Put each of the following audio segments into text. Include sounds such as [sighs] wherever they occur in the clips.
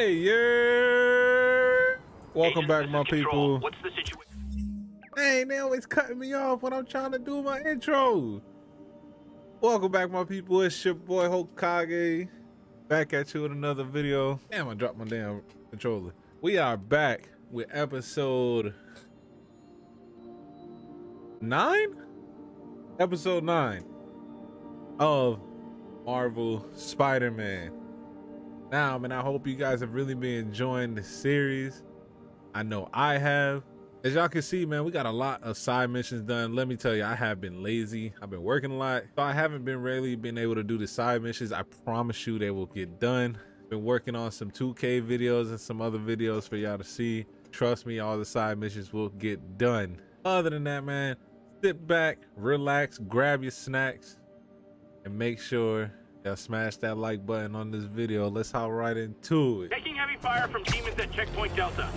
Hey, yeah. Welcome back, my Control. people. What's the situation? Hey, they always cutting me off when I'm trying to do my intro. Welcome back, my people. It's your boy Hokage. Back at you with another video. Damn, I dropped my damn controller. We are back with episode nine? Episode nine of Marvel Spider-Man. Now, man, I hope you guys have really been enjoying the series. I know I have. As y'all can see, man, we got a lot of side missions done. Let me tell you, I have been lazy. I've been working a lot. So I haven't been really been able to do the side missions. I promise you they will get done. Been working on some 2K videos and some other videos for y'all to see. Trust me, all the side missions will get done. Other than that, man, sit back, relax, grab your snacks, and make sure y'all smash that like button on this video. Let's hop right into it. Taking heavy fire from demons at Checkpoint Delta.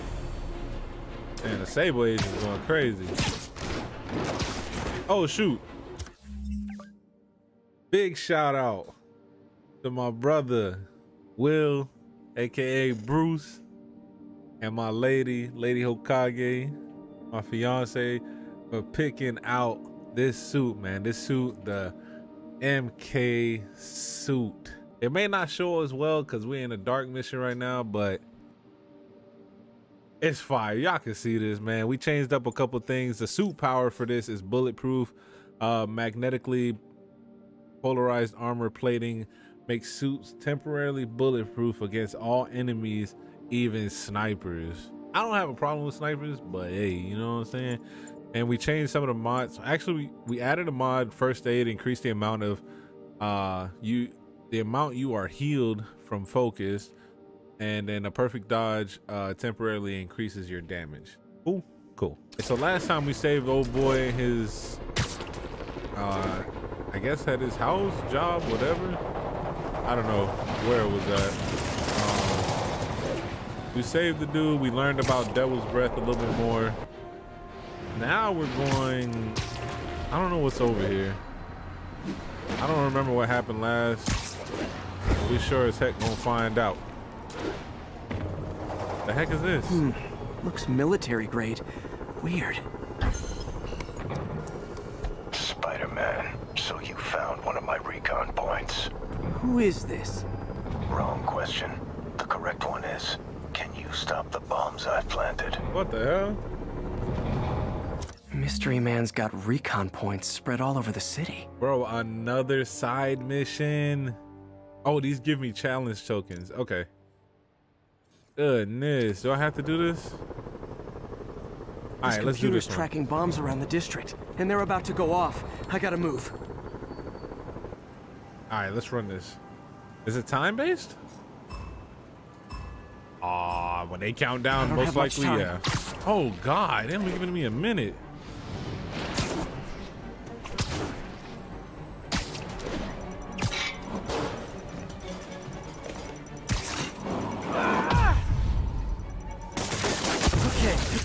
And the Sable is going crazy. Oh shoot. Big shout out to my brother Will, aka Bruce, and my lady, Lady Hokage, my fiance, for picking out this suit, man. This suit, the MK suit. It may not show as well because we're in a dark mission right now, but it's fire. Y'all can see this, man. We changed up a couple things. The suit power for this is bulletproof, uh, magnetically polarized armor plating makes suits temporarily bulletproof against all enemies, even snipers. I don't have a problem with snipers, but hey, you know what I'm saying? And we changed some of the mods. Actually, we, we added a mod, first aid, increased the amount of uh you the amount you are healed from focus and then a perfect dodge uh, temporarily increases your damage. Cool, cool. So last time we saved old boy his, uh, I guess at his house, job, whatever. I don't know where it was at. Um, we saved the dude. We learned about Devil's Breath a little bit more. Now we're going. I don't know what's over here. I don't remember what happened last. We sure as heck gonna find out. The heck is this? Hmm. Looks military grade. Weird. Spider-Man, so you found one of my recon points. Who is this? Wrong question. The correct one is, can you stop the bombs I've planted? What the hell? Mystery Man's got recon points spread all over the city. Bro, another side mission. Oh, these give me challenge tokens. Okay. Goodness. Do I have to do this? All This let's do computer's this one. tracking bombs around the district, and they're about to go off. I gotta move. All right, let's run this. Is it time based? Ah, when they count down, most likely, yeah. Oh God, they only giving me a minute.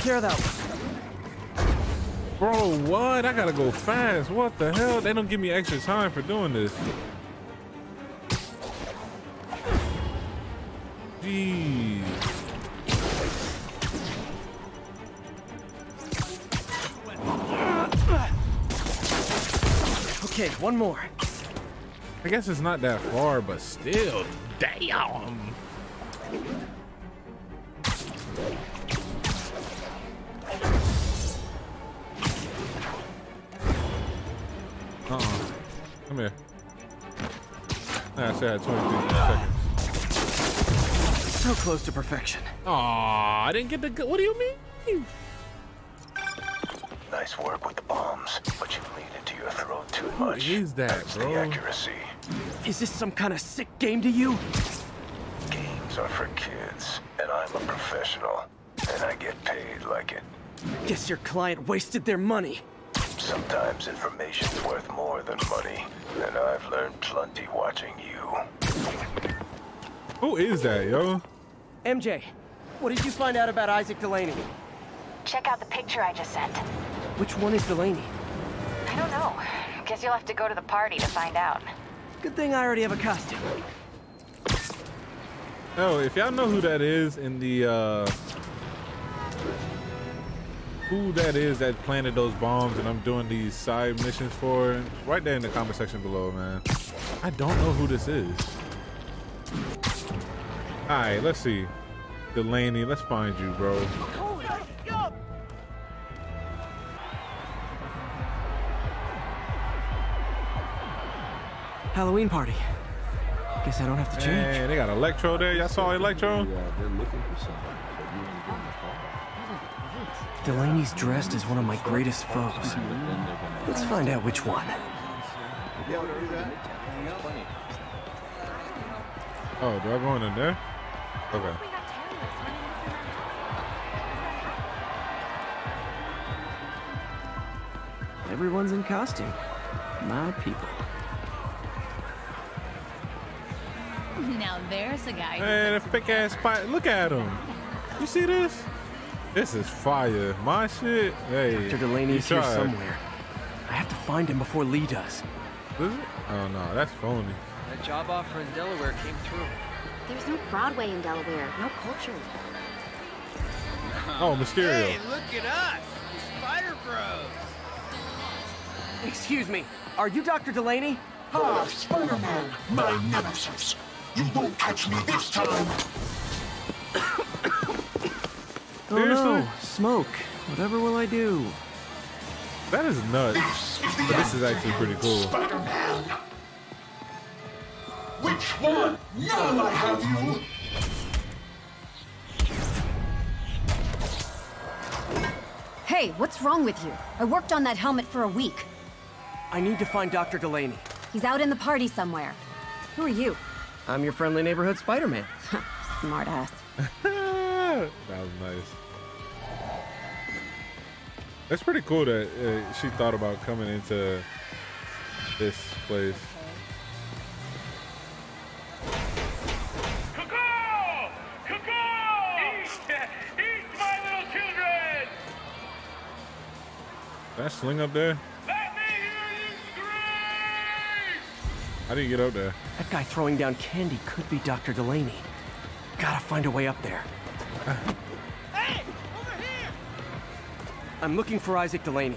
Okay, take care of that. Bro, what? I gotta go fast. What the hell? They don't give me extra time for doing this. Jeez. Okay, one more. I guess it's not that far, but still, damn. Come here. Nah, I said I had 23 seconds. So close to perfection. Aw, I didn't get the good. What do you mean? Nice work with the bombs, but you lean into your throat too Who much. is that, Hurts bro? the accuracy. Is this some kind of sick game to you? Games are for kids, and I'm a professional, and I get paid like it. Guess your client wasted their money. Sometimes information's worth more than money, and I've learned plenty watching you. Who is that, yo? MJ, what did you find out about Isaac Delaney? Check out the picture I just sent. Which one is Delaney? I don't know. Guess you'll have to go to the party to find out. Good thing I already have a costume. Oh, if y'all know who that is in the uh who that is that planted those bombs and I'm doing these side missions for, right there in the comment section below, man. I don't know who this is. Alright, let's see. Delaney, let's find you, bro. Halloween party. Guess I don't have to change. Man, they got Electro there. Y'all saw Electro? Delaney's dressed as one of my greatest foes. Let's find out which one. Oh, do I go in there? Okay. Everyone's in costume. My people. Now there's a guy. who Man, a puts fake ass spot. Look at him. You see this? This is fire. My shit. Hey. Dr. Delaney's you here somewhere. I have to find him before Lee does. Is it? Oh no, that's phony. That job offer in Delaware came through. There's no Broadway in Delaware, no culture. Oh, Mysterio. Hey, look at us! The Spider Bros! Excuse me, are you Dr. Delaney? Ah, Spider-Man, my nemesis. You won't catch me this time. [coughs] Oh no, smoke. Whatever will I do? That is nuts. This is But this is actually pretty cool. Spider-Man. Which one? Now I have you. Hey, what's wrong with you? I worked on that helmet for a week. I need to find Dr. Delaney. He's out in the party somewhere. Who are you? I'm your friendly neighborhood Spider-Man. [laughs] Smartass. [laughs] that was nice. That's pretty cool that uh, she thought about coming into this place. Cuckoo! Cuckoo! Eat! [laughs] Eat, my little children! That sling up there? Let me hear you scream! How do you get up there? That guy throwing down candy could be Dr. Delaney. Gotta find a way up there. Hey! Over here! I'm looking for Isaac Delaney.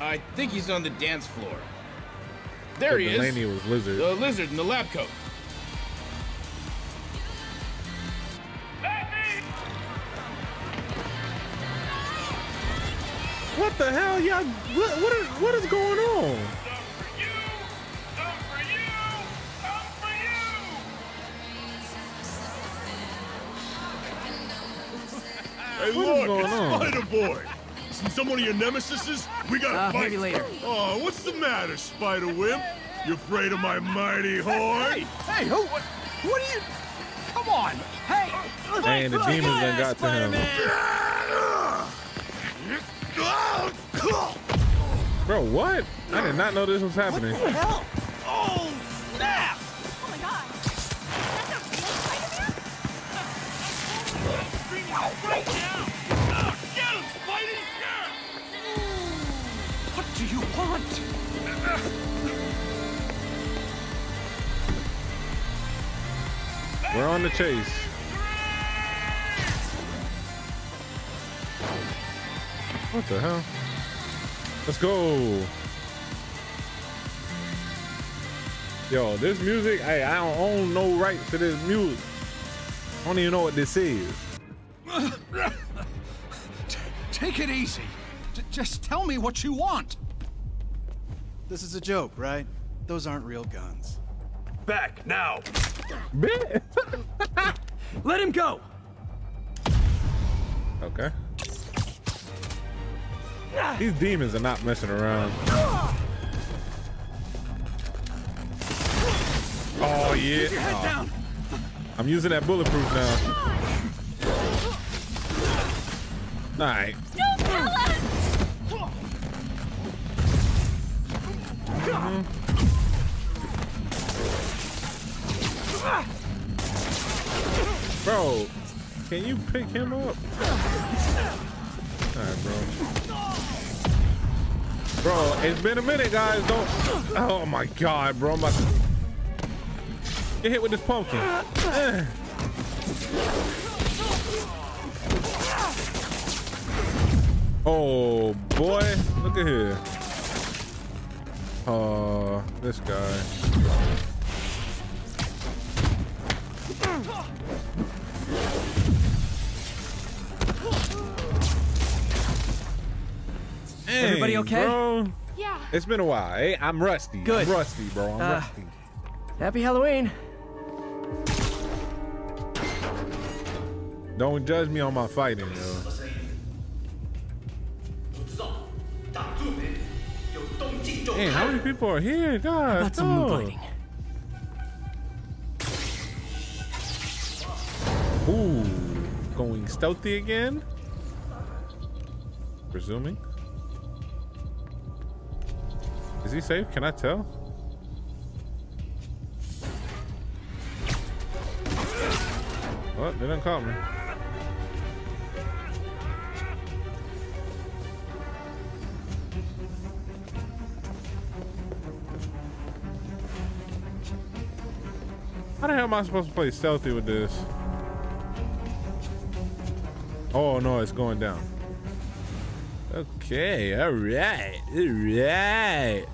I think he's on the dance floor. There he Delaney is. Delaney was lizard. The lizard in the lab coat. What the hell, y'all? What, what, is, what is going on? On? Spider Boy. See some of your nemesis? We gotta Uh, fight. maybe later. Oh, what's the matter, Spider Wimp? You afraid of my mighty horn? Hey, who? What, what are you? Come on! Hey! And the demons done got to him. Bro, what? I did not know this was happening. What the Hell! Oh, snap! Oh my god. That's a real Spider-Man? Bring [laughs] you right now! Do you want? We're on the chase. What the hell? Let's go. Yo, this music, hey, I don't own no rights to this music. I don't even know what this is. Take it easy. J- just tell me what you want. This is a joke, right? Those aren't real guns. Back now. [laughs] Let him go! Okay. These demons are not messing around. Oh yeah. Aw. Oh. I'm using that bulletproof now. All right. Bro, can you pick him up? Alright, bro. Bro, it's been a minute, guys. Don't. Oh my god, bro. I'm about to get hit with this pumpkin. [sighs] Oh boy, look at here. Oh, this guy. Everybody okay? Bro. Yeah. It's been a while. Hey, I'm rusty. Good. I'm rusty, bro. I'm Uh, rusty. Happy Halloween. Don't judge me on my fighting, yo. Man, how many people are here? God, About some no. moonlighting. Ooh, going stealthy again? Presuming. Is he safe? Can I tell? Oh, they didn't call me. The hell am I supposed to play stealthy with this? Oh no, it's going down. Okay, all right, all right.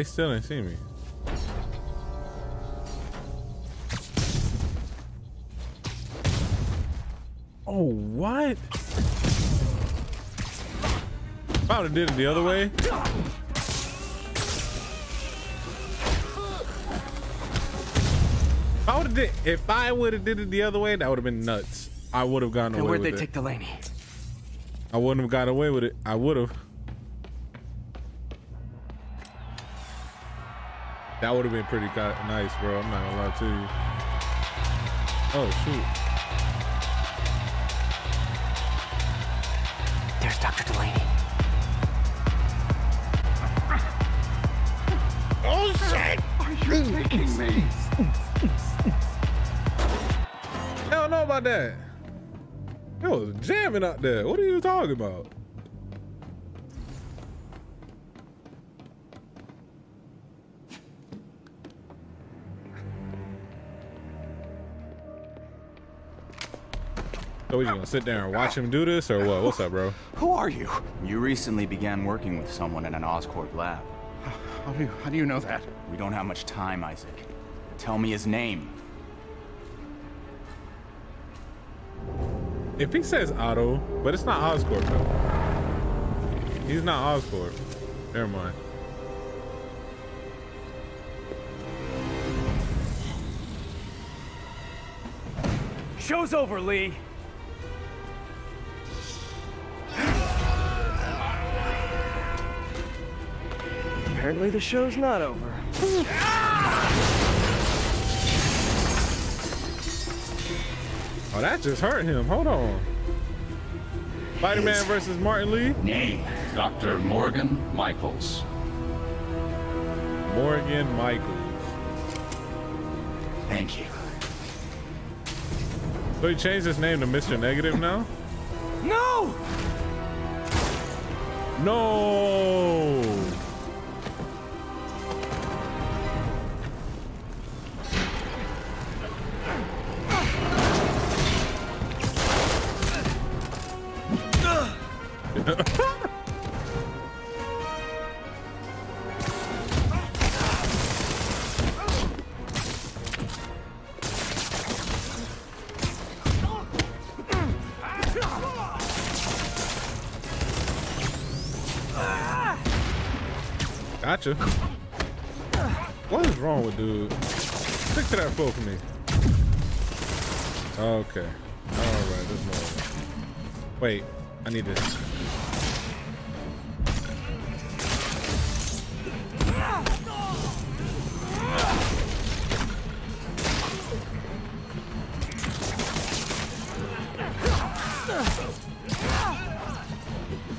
They still didn't see me. Oh, what? If I would have did it the other way. If I would have did, if I would have did it the other way, that would have been nuts. I would have gotten And away where'd with they it. take Delaney? I wouldn't have got away with it. I would have. That would have been pretty nice, bro. I'm not gonna lie to you. Oh shoot! There's Dr. Delaney. Oh shit! Are you taking me? I don't know about that. It was jamming out there. What are you talking about? So we just gonna sit there and watch him do this, or what? What's up, bro? Who are you? You recently began working with someone in an Oscorp lab. How do you, how do you know that? We don't have much time, Isaac. Tell me his name. If he says Otto, but it's not Oscorp though. He's not Oscorp. Never mind. Show's over, Lee. Apparently the show's not over. Oh, that just hurt him. Hold on. Spider-Man versus Martin Lee. Name, Dr. Morgan Michaels. Morgan Michaels. Thank you. So he changed his name to Mr. Negative now? No! No! Gotcha. What is wrong with dude? Stick to that foot for me. Okay. Alright, there's more. Wait, I need this.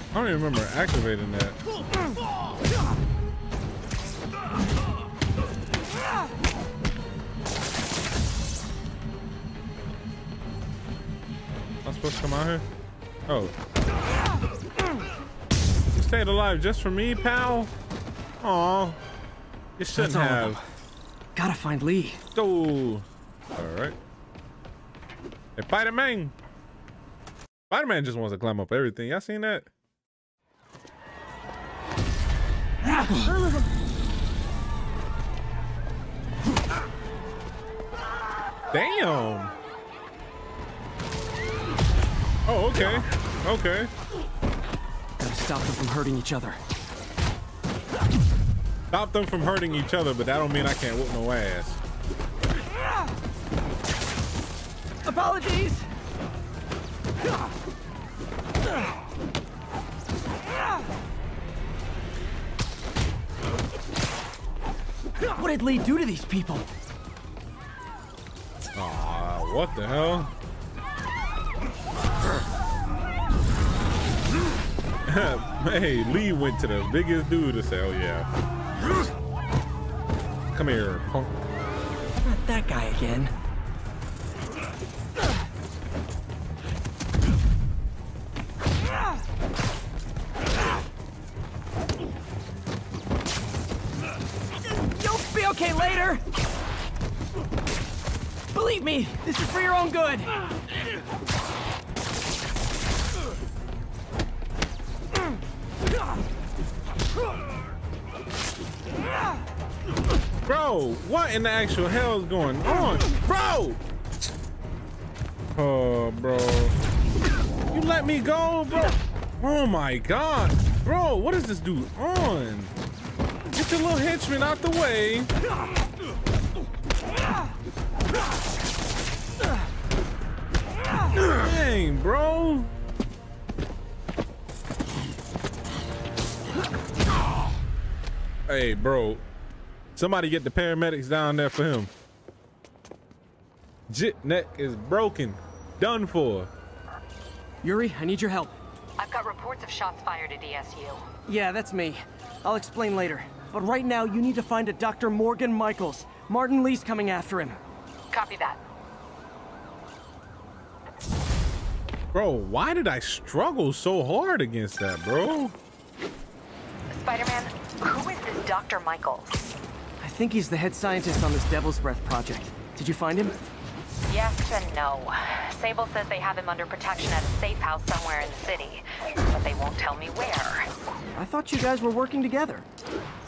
I don't even remember activating that. Supposed to come out here? Oh. You stayed alive just for me, pal? Aw. You shouldn't That's have. Gotta find Lee. Oh. Alright. Hey, Spider-Man! Spider-Man just wants to climb up everything. Y'all seen that? Damn! Okay. Okay. Gotta stop them from hurting each other. Stop them from hurting each other, but that don't mean I can't whoop no ass. Apologies! What did Lee do to these people? Aw, what the hell? [laughs] hey, Lee went to the biggest dude to say, oh yeah. Come here, punk. Not that guy again. You'll be okay later! Believe me, this is for your own good! What in the actual hell is going on? Bro! Oh, bro. You let me go, bro. Oh my god. Bro, what is this dude on? Get your little henchman out the way. Dang, bro. Hey, bro. Somebody get the paramedics down there for him. Jit neck is broken. Done for. Yuri, I need your help. I've got reports of shots fired at ESU. Yeah, that's me. I'll explain later. But right now, you need to find a Dr. Morgan Michaels. Martin Lee's coming after him. Copy that. Bro, why did I struggle so hard against that, bro? Spider-Man, who is this Dr. Michaels? I think he's the head scientist on this Devil's Breath project. Did you find him? Yes and no. Sable says they have him under protection at a safe house somewhere in the city, but they won't tell me where. I thought you guys were working together.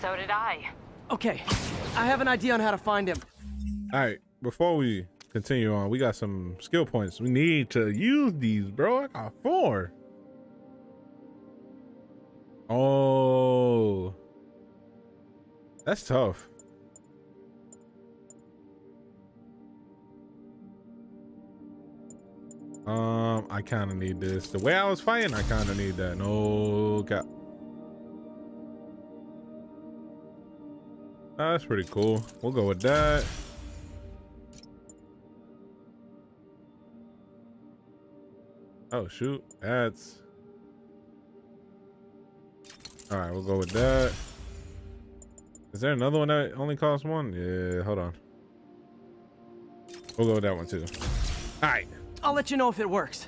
So did I. Okay, I have an idea on how to find him. All right, before we continue on, we got some skill points. We need to use these, bro. I got four. Oh, that's tough. Um, I kind of need this. The way I was fighting, I kind of need that. No cap. That's pretty cool. We'll go with that. Oh shoot, that's all right. We'll go with that. Is there another one that only costs one? Yeah, hold on. We'll go with that one too. All right. I'll let you know if it works.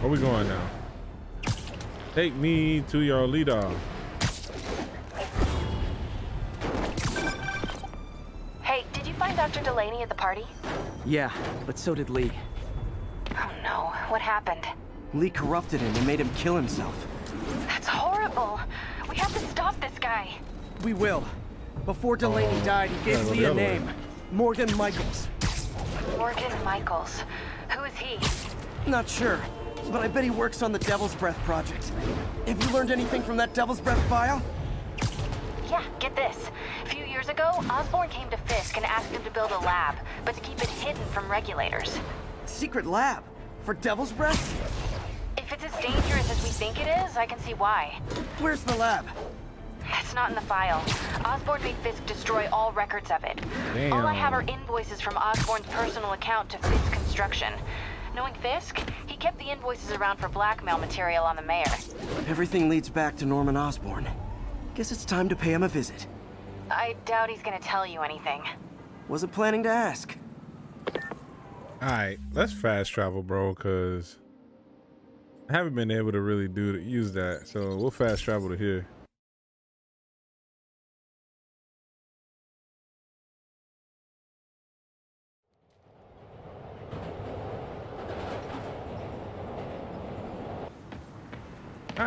Where we going now? Take me to your leader. Hey, did you find Dr. Delaney at the party? Yeah, but so did Lee. Oh no, what happened? Lee corrupted him and made him kill himself. That's horrible. We have to stop this guy. We will. Before Delaney died, he gave go Lee a name. way. Morgan Michaels. Morgan Michaels. Who is he? Not sure, but I bet he works on the Devil's Breath project. Have you learned anything from that Devil's Breath file? Yeah, get this. A few years ago, Osborn came to Fisk and asked him to build a lab, but to keep it hidden from regulators. Secret lab? For Devil's Breath? If it's as dangerous as we think it is, I can see why. Where's the lab? That's not in the file. Osborn made Fisk destroy all records of it. All I have are invoices from Osborn's personal account to Fisk Construction. Knowing Fisk, he kept the invoices around for blackmail material on the mayor. Everything leads back to Norman Osborn. Guess it's time to pay him a visit. I doubt he's gonna tell you anything. Wasn't planning to ask. All right, let's fast travel, bro, because I haven't been able to really do to use that. So we'll fast travel to here.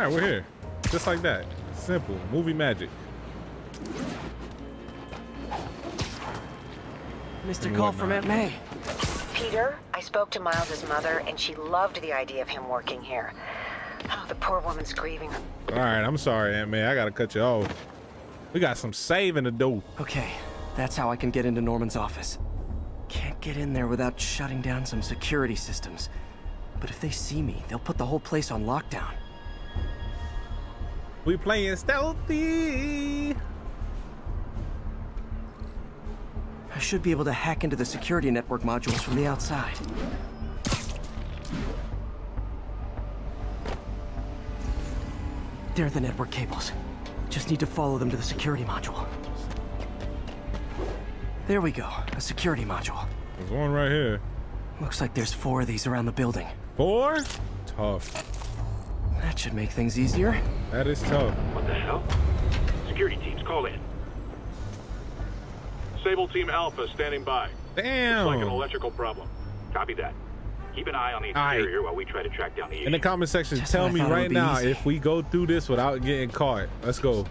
Right, we're here. Just like that. Simple. Movie magic. Missed a And call from whatnot. Aunt May. Peter, I spoke to Miles's mother, and she loved the idea of him working here. Oh, the poor woman's grieving. All right, I'm sorry, Aunt May. I gotta cut you off. We got some saving to do. Okay, that's how I can get into Norman's office. Can't get in there without shutting down some security systems. But if they see me, they'll put the whole place on lockdown. We playing stealthy. I should be able to hack into the security network modules from the outside. There are the network cables. Just need to follow them to the security module. There we go, a security module. There's one right here. Looks like there's four of these around the building. Four? Tough. That should make things easier. That is tough. What the hell? Security teams, call in. Sable Team Alpha standing by. Damn. Looks like an electrical problem. Copy that. Keep an eye on the Aight. exterior while we try to track down the In the comment section, Just tell me right now easy. if we go through this without getting caught. Let's go.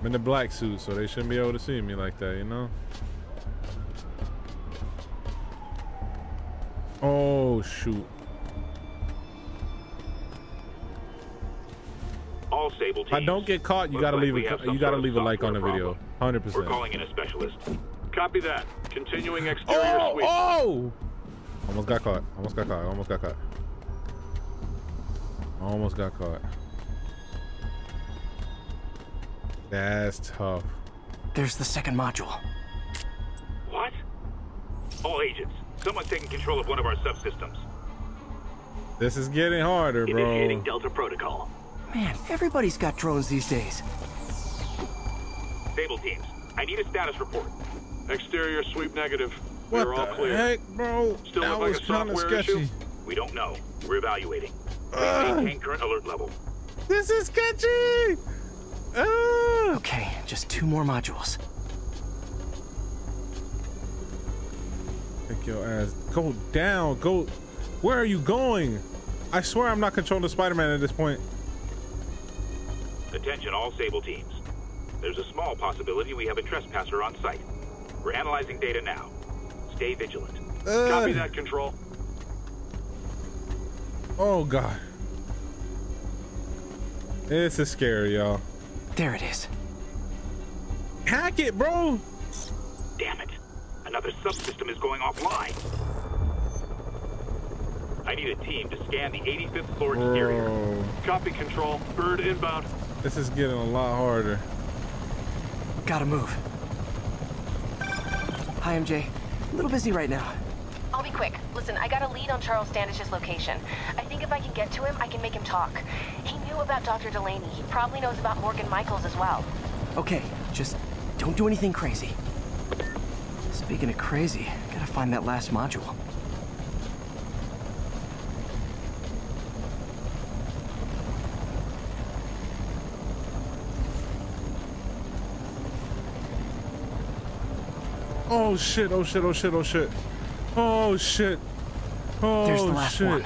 I'm in the black suit, so they shouldn't be able to see me like that, you know? Oh shoot. All Sable If I don't get caught, you Looks gotta like leave a you gotta leave a like on the software video. problem. Hundred We're percent. calling in a specialist. Copy that. Continuing exterior Oh, sweep. oh! Almost got caught. Almost got caught. Almost got caught. Almost got caught. That's tough. There's the second module. What? All agents, someone's taking control of one of our subsystems. This is getting harder, bro. Initiating bro. Delta Protocol. Man, everybody's got drones these days. Stable teams, I need a status report. Exterior sweep negative. What We're all the clear. heck, bro? Still that look like was a kind of software sketchy. issue? We don't know. We're evaluating. Please Ugh. maintain current alert level. This is sketchy. Ah. Okay, just two more modules. Take your ass. Go down. Go. Where are you going? I swear I'm not controlling the Spider-Man at this point. Attention all Sable teams. There's a small possibility we have a trespasser on site. We're analyzing data now. Stay vigilant. Ugh. Copy that, Control. Oh god. This is scary, y'all. There it is. Hack it, bro. Damn it. Another subsystem is going offline. I need a team to scan the 85th floor exterior. Copy, Control. Bird inbound. This is getting a lot harder. Gotta move. Hi, MJ. A little busy right now. I'll be quick. Listen, I got a lead on Charles Standish's location. I think if I can get to him, I can make him talk. He knew about Dr. Delaney. He probably knows about Morgan Michaels as well. Okay, just don't do anything crazy. Speaking of crazy, gotta find that last module. Oh shit, oh shit, oh shit, oh shit. Oh shit. Oh There's the last shit. one.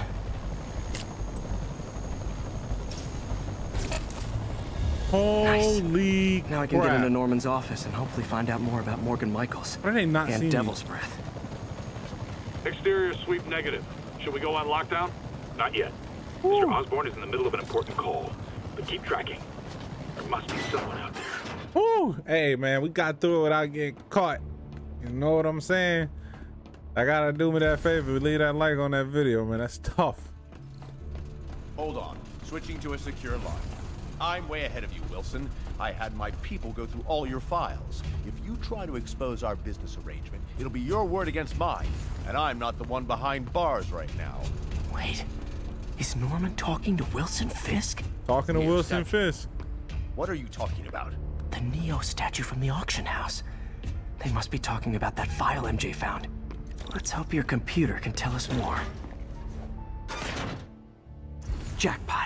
Holy Now I can crap. get into Norman's office and hopefully find out more about Morgan Michaels. Why did they not and see me? Devil's Breath. Exterior sweep negative. Should we go on lockdown? Not yet. Mr. Osborn is in the middle of an important call. But keep tracking. There must be someone out there. Woo! Hey man, we got through it without getting caught. You know what I'm saying? I gotta do me that favor, leave that like on that video, man. That's tough. Hold on. Switching to a secure line. I'm way ahead of you, Wilson. I had my people go through all your files. If you try to expose our business arrangement, it'll be your word against mine. And I'm not the one behind bars right now. Wait, is Norman talking to Wilson Fisk? Talking to Neo Wilson statue. Fisk. What are you talking about? The Neo statue from the auction house. They must be talking about that file MJ found. Let's hope your computer can tell us more. Jackpot.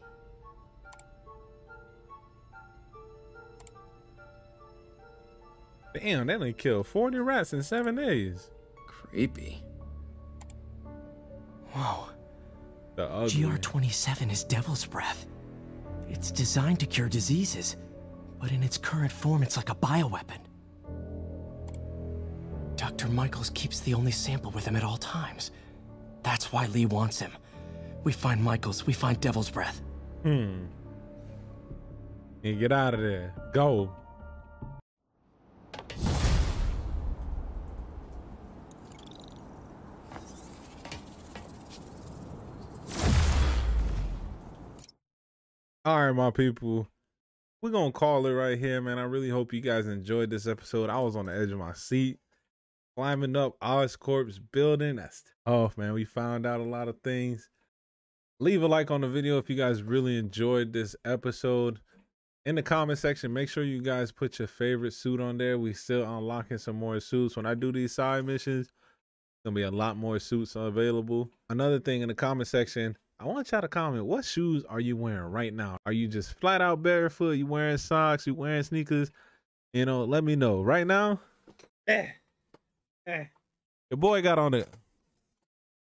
Damn, they only killed 40 rats in seven days. Creepy. Whoa. The ugly. GR27 is Devil's Breath. It's designed to cure diseases, but in its current form, it's like a bioweapon. Dr. Michaels keeps the only sample with him at all times. That's why Lee wants him. We find Michaels, we find Devil's Breath. Hmm. You get out of there. Go. Right, my people. We're to call it right here, man. I really hope you guys enjoyed this episode. I was on the edge of my seat climbing up Oscorp's building. That's tough, man. We found out a lot of things. Leave a like on the video if you guys really enjoyed this episode. In the comment section, make sure you guys put your favorite suit on there. We still unlocking some more suits. When I do these side missions, gonna be a lot more suits available. Another thing in the comment section, I want y'all to comment what shoes are you wearing right now? Are you just flat out barefoot? You wearing socks? You wearing sneakers? You know, let me know. Right now, eh, eh. Your boy got on the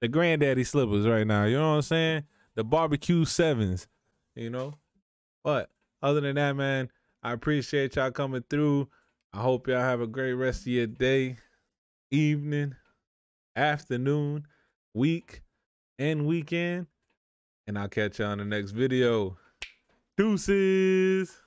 the granddaddy slippers right now. You know what I'm saying? The barbecue sevens, you know. But other than that, man, I appreciate y'all coming through. I hope y'all have a great rest of your day, evening, afternoon, week, and weekend. And I'll catch you on the next video. Deuces.